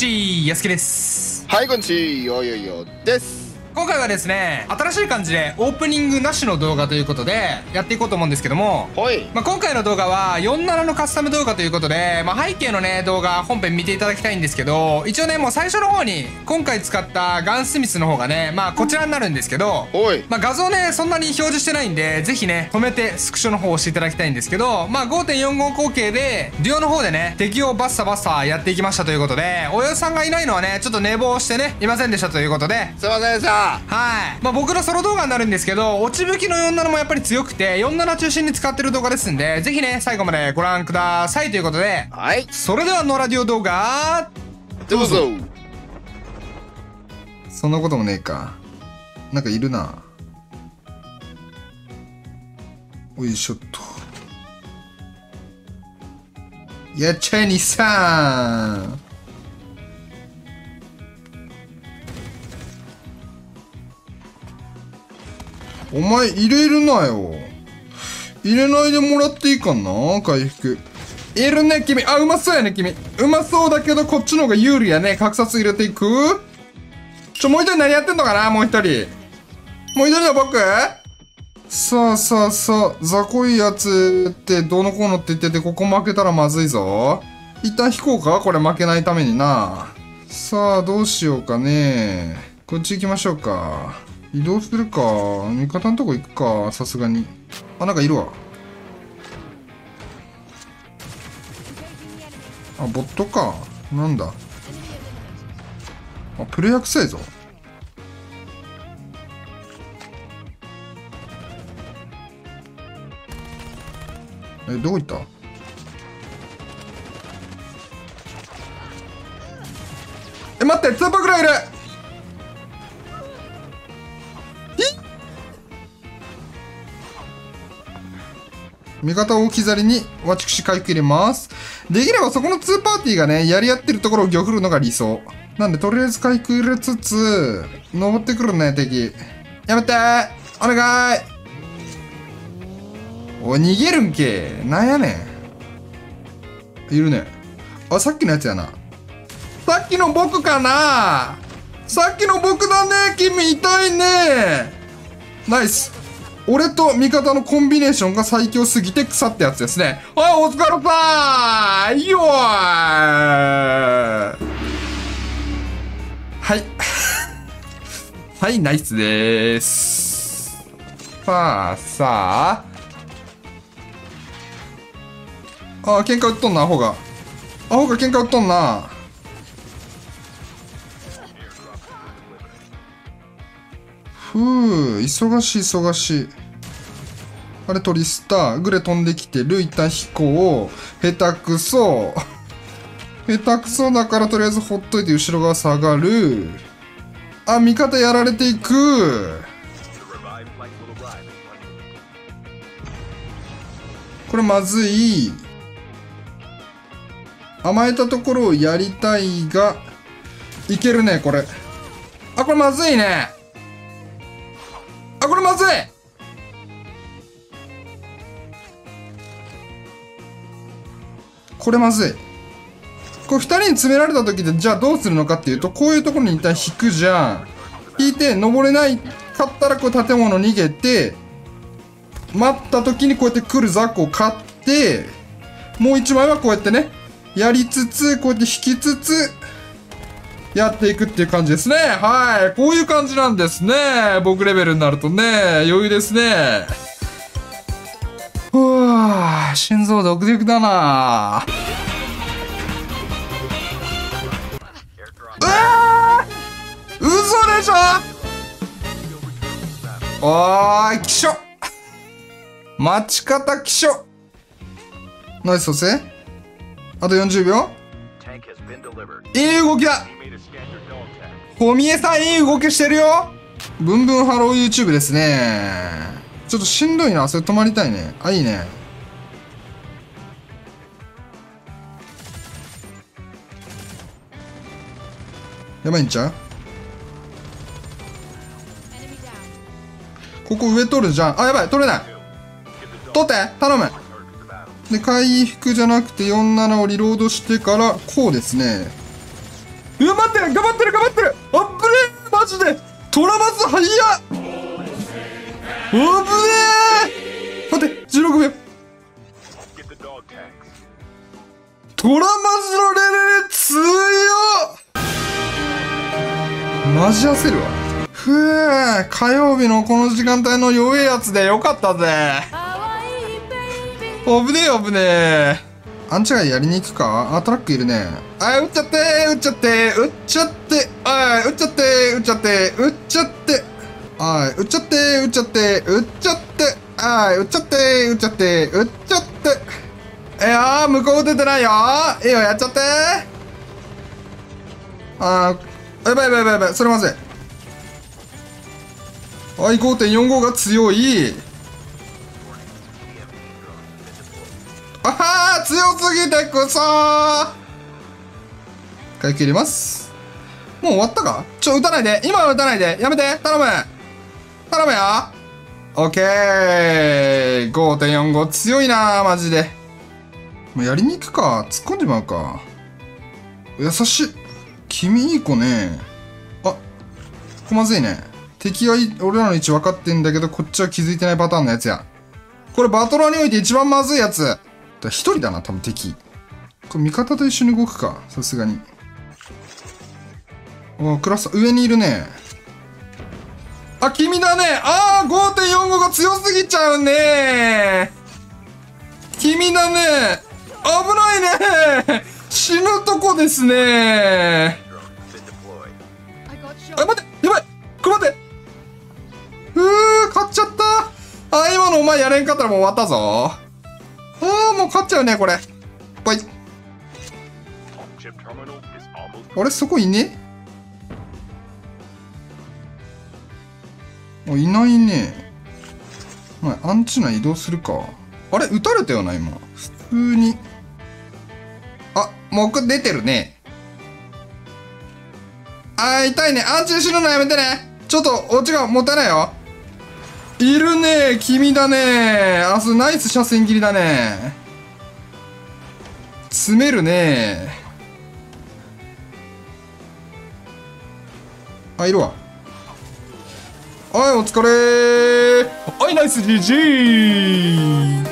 ちやすけですはい、こんにちは。よよよです。今回はですね新しい感じでオープニングなしの動画ということでやっていこうと思うんですけどもはい。まあ、今回の動画は47のカスタム動画ということで、まあ、背景のね動画本編見ていただきたいんですけど一応ねもう最初の方に今回使ったガンスミスの方がねまあこちらになるんですけど。まあ、画像ねそんなに表示してないんでぜひね止めてスクショの方を押していただきたいんですけどまあ5.45口径でデュオの方でね敵をバッサバッサやっていきましたということでおよさんがいないのはねちょっと寝坊してねいませんでしたということですいませんでした。はい。まあ僕のソロ動画になるんですけど、落ち吹きの47もやっぱり強くて、47中心に使ってる動画ですんで、ぜひね、最後までご覧くださいということで、はい。それではノラディオ動画、どうぞ。そんなこともねえか。なんかいるな。おいしょっと。やっちゃいにさん。お前入れるなよ。入れないでもらっていいかな回復。いるね、君。あ、うまそうやね、君。うまそうだけど、こっちの方が有利やね。格殺入れていく？ちょ、もう一人何やってんのかなもう一人。もう一人の僕？さあさあさあ、雑魚いやつってどうのこうのって言ってて、ここ負けたらまずいぞ。一旦引こうかこれ負けないためにな。さあ、どうしようかね。こっち行きましょうか。移動するか。味方のとこ行くか。さすがに。あ、なんかいるわ。あ、ボットか。なんだ。あ、プレイヤー臭いぞ。え、どこ行った？え、待って、ツーパーぐらいいる味方を置き去りに、わちくし回復入れます。できればそこの2パーティーがね、やり合ってるところを玉振るのが理想。なんで、とりあえず回復入れつつ、登ってくるね、敵。やめてお願いお、逃げるんけなんやねん。いるね。あ、さっきのやつやな。さっきの僕かなさっきの僕だね君痛いねナイス俺と味方のコンビネーションが最強すぎて腐ったやつですね。はい、お疲れさーいよーはい。はい、ナイスでーす。さあ、さあ。あー、喧嘩売っとんな、アホが。アホが喧嘩売っとんな。ふう、忙しい忙しい。あれトリスター、グレ飛んできてる、一旦飛行、下手くそ。下手くそだからとりあえずほっといて後ろ側下がる。あ、味方やられていく。これまずい。甘えたところをやりたいが、いけるね、これ。あ、これまずいね。あ、これまずいこれまずい。これ二人に詰められた時で、じゃあどうするのかっていうと、こういうところに一旦引くじゃん。引いて、登れないかったら、こう建物逃げて、待った時にこうやって来る雑魚を買って、もう一枚はこうやってね、やりつつ、こうやって引きつつ、やっていくっていう感じですね。はい。こういう感じなんですね。僕レベルになるとね、余裕ですね。ふぅ、心臓ドクドクだなうおーい、気象。待ち方気象。ナイス蘇生。あと40秒。いい動きだ。小見えさんいい動きしてるよ。ブンブンハロー YouTube ですね。ちょっとしんどいな。それ止まりたいね。あ、いいね。やばいんちゃう？ここ上取るじゃん。あ、やばい取れない。取って頼む。で、回復じゃなくて47をリロードしてから、こうですね。うわ待ってる頑張ってる頑張ってる。あぶねえマジで。トラマス速っ。あぶねえ。待って16秒トラマスのレベル強っ。マジ焦るわ。ふえ火曜日のこの時間帯の弱いやつでよかったぜ。危ねえ危ねえ。アンチがやりに行くか？あトラックいるね。あ撃っちゃって撃っちゃって撃っちゃってあ撃っちゃって撃っちゃって撃っちゃって。あ撃っちゃって撃っちゃって撃っちゃって。あ撃っちゃって撃っちゃって撃っちゃって。えー、向こう出てないよ。いいよやっちゃって。あーやばいやばいやばい。それまずい。はい5.45が強い。あは強すぎてくそー。回復入れます。もう終わったか？ちょ撃たないで。今は撃たないで。やめて。頼む。頼むよ。オッケー。5.45強いなマジで。もうやりに行くか。突っ込んじまうか。優しい。君いい子ね。あここまずいね。敵は俺らの位置分かってんだけどこっちは気づいてないパターンのやつや。これバトラーにおいて一番まずいやつ。一人だな多分敵。これ味方と一緒に動くかさすがに。おクラス上にいるね。あ君だね。ああ5.45が強すぎちゃうね。君だね。危ないね。死ぬとこですね。お前やれんかったらもう終わったぞ。ああもう勝っちゃうねこれ。ぽいあれそこいね？あいないね。お前アンチナ移動するか。あれ撃たれたよな今。普通に。あ木出てるね。あー痛いね。アンチで死ぬのやめてね。ちょっとオチがもったいないよ。いるね君だね。あそナイス車線切りだね。詰めるね。あいるわ。はいお疲れ。はいナイス GG